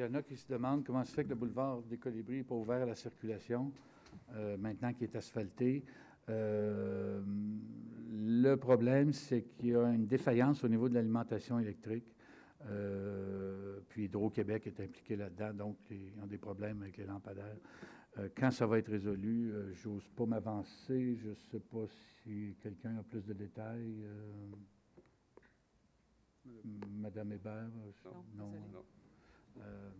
y en a qui se demandent comment se fait que le boulevard des Colibris n'est pas ouvert à la circulation, euh, maintenant qu'il est asphalté. Euh, le problème, c'est qu'il y a une défaillance au niveau de l'alimentation électrique. Euh, puis Hydro-Québec est impliqué là-dedans, donc ils ont des problèmes avec les lampadaires. quand ça va être résolu, j'ose pas m'avancer. Je ne sais pas si quelqu'un a plus de détails. Madame Hébert? Non, euh,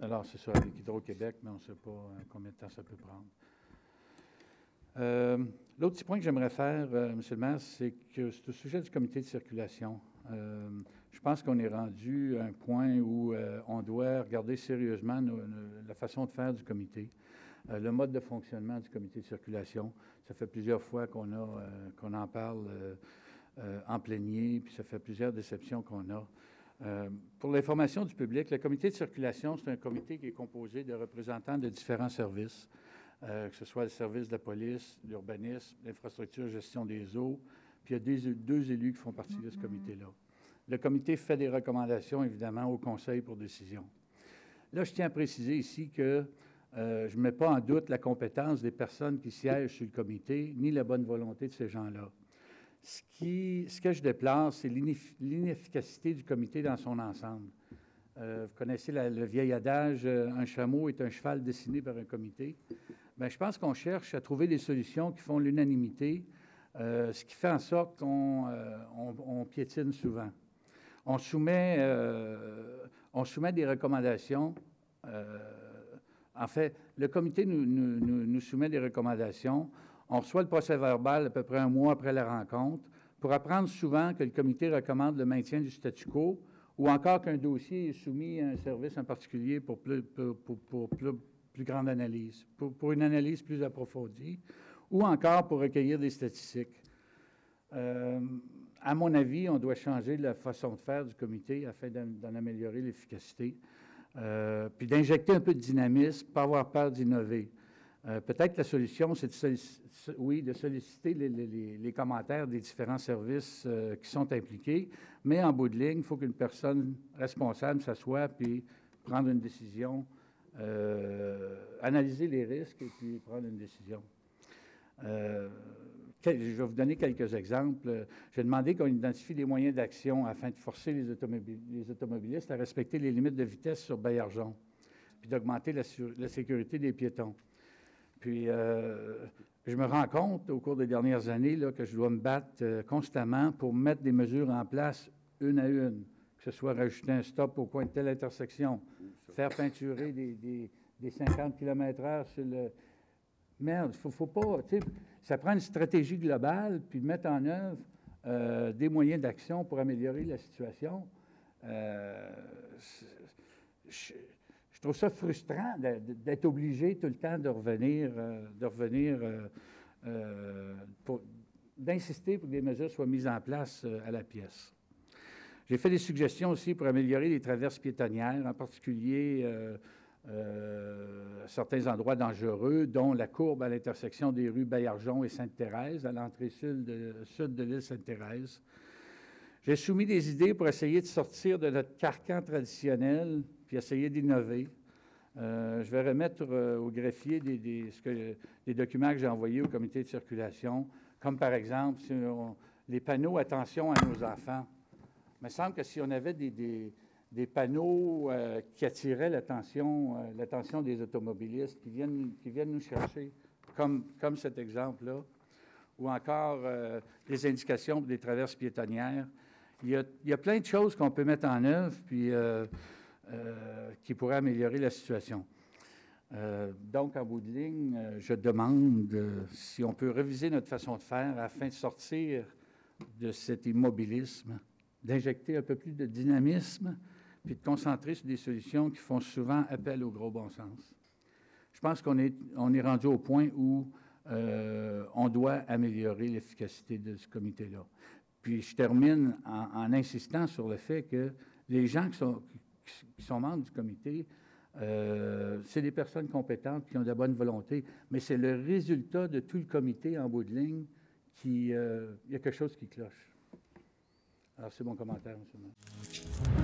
alors, c'est ça, avec Hydro-Québec, mais on ne sait pas euh, combien de temps ça peut prendre. Euh, l'autre petit point que j'aimerais faire, M. le maire, c'est que c'est au sujet du comité de circulation. je pense qu'on est rendu à un point où on doit regarder sérieusement la façon de faire du comité, le mode de fonctionnement du comité de circulation. Ça fait plusieurs fois qu'on qu'on en parle en plénier, puis ça fait plusieurs déceptions qu'on a. Euh, pour l'information du public, le comité de circulation, c'est un comité qui est composé de représentants de différents services, euh, que ce soit le service de la police, l'urbanisme, l'infrastructure, gestion des eaux, puis il y a des, deux élus qui font partie de ce comité-là. Le comité fait des recommandations, évidemment, au conseil pour décision. Là, je tiens à préciser ici que euh, je ne mets pas en doute la compétence des personnes qui siègent sur le comité, ni la bonne volonté de ces gens-là. Ce, que je déplore, c'est l'inefficacité du comité dans son ensemble. Euh, vous connaissez le vieil adage euh, un chameau est un cheval dessiné par un comité. Bien, je pense qu'on cherche à trouver des solutions qui font l'unanimité, euh, ce qui fait en sorte qu'on on, piétine souvent. On soumet, des recommandations. en fait, le comité nous soumet des recommandations. On reçoit le procès verbal à peu près un mois après la rencontre pour apprendre souvent que le comité recommande le maintien du statu quo ou encore qu'un dossier est soumis à un service en particulier pour plus, plus, grande analyse, pour, une analyse plus approfondie, ou encore pour recueillir des statistiques. Euh, à mon avis, on doit changer la façon de faire du comité afin d'en améliorer l'efficacité, euh, puis d'injecter un peu de dynamisme, pas avoir peur d'innover. Euh, peut-être la solution, c'est de, solliciter les, commentaires des différents services euh, qui sont impliqués, mais en bout de ligne, il faut qu'une personne responsable s'assoie puis prendre une décision, euh, analyser les risques et puis prendre une décision. je vais vous donner quelques exemples. J'ai demandé qu'on identifie les moyens d'action afin de forcer les, automobilistes à respecter les limites de vitesse sur Bayarjon, puis d'augmenter la sécurité des piétons. Puis, euh, je me rends compte au cours des dernières années là, que je dois me battre euh, constamment pour mettre des mesures en place une à une, que ce soit rajouter un stop au coin de telle intersection, faire peinturer des, 50 km/h sur le. Merde, il faut, faut pas. Ça prend une stratégie globale, puis mettre en œuvre euh, des moyens d'action pour améliorer la situation. Je trouve ça frustrant d'être obligé tout le temps de revenir, euh, euh, euh, d'insister pour que des mesures soient mises en place à la pièce. J'ai fait des suggestions aussi pour améliorer les traverses piétonnières, en particulier certains endroits dangereux, dont la courbe à l'intersection des rues Bayarjon et Sainte-Thérèse, à l'entrée sud de l'île Sainte-Thérèse. J'ai soumis des idées pour essayer de sortir de notre carcan traditionnel puis essayer d'innover. Euh, je vais remettre euh, au greffier des, des, documents que j'ai envoyés au comité de circulation, comme par exemple les panneaux Attention à nos enfants. Il me semble que si on avait des, panneaux euh, qui attiraient l'attention l'attention des automobilistes, qui viennent, qui viennent nous chercher, comme, comme cet exemple-là, ou encore des indications pour des traverses piétonnières, il y, a, il y a plein de choses qu'on peut mettre en œuvre, puis qui pourrait améliorer la situation. Euh, donc, en bout de ligne, euh, je demande si on peut réviser notre façon de faire afin de sortir de cet immobilisme, d'injecter un peu plus de dynamisme, puis de concentrer sur des solutions qui font souvent appel au gros bon sens. Je pense qu'on est, on est rendu au point où on doit améliorer l'efficacité de ce comité-là. Puis je termine en, insistant sur le fait que les gens qui sont, qui sont membres du comité, euh, c'est des personnes compétentes qui ont de la bonne volonté, mais c'est le résultat de tout le comité en bout de ligne qui. Euh, il y a quelque chose qui cloche. Alors, c'est mon commentaire, M. le